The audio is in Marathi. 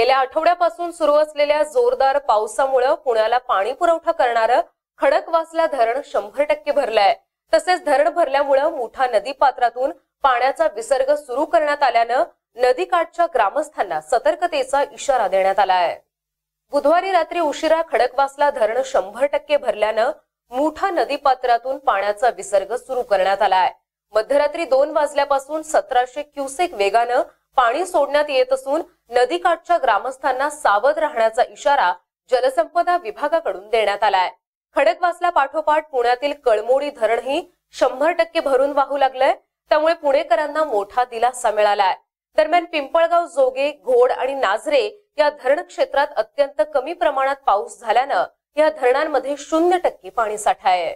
गेल्या आठवड्यापासून सुरू असलेल्या जोरदार पावसामुळे पुण्याला पाणी पुरवठा करणारं खडकवासला धरण शंभर टक्के भरलंय. तसेच धरण भरल्यामुळं मोठा नदी पात्रातून पाण्याचा विसर्ग सुरू करण्यात आल्यानं नदीकाठच्या ग्रामस्थांना सतर्कतेचा इशारा देण्यात आलाय. बुधवारी रात्री उशिरा खडकवासला धरण शंभर टक्के भरल्यानं मुठा नदीपात्रातून पाण्याचा विसर्ग सुरू करण्यात आलाय. मध्यरात्री दोन वाजल्यापासून सतराशे क्युसेक वेगानं पाणी सोडण्यात येत असून नदीकाठच्या ग्रामस्थांना सावध राहण्याचा इशारा जलसंपदा विभागाकडून देण्यात आलाय. खडकवासला पाठोपाठ पुण्यातील कळमोडी धरणही शंभर टक्के भरून वाहू लागलंय. त्यामुळे पुणेकरांना मोठा दिलासा मिळालाय. दरम्यान पिंपळगाव जोगे घोड आणि नाझरे या धरण क्षेत्रात अत्यंत कमी प्रमाणात पाऊस झाल्यानं या धरणांमध्ये शून्य टक्के पाणी साठा आहे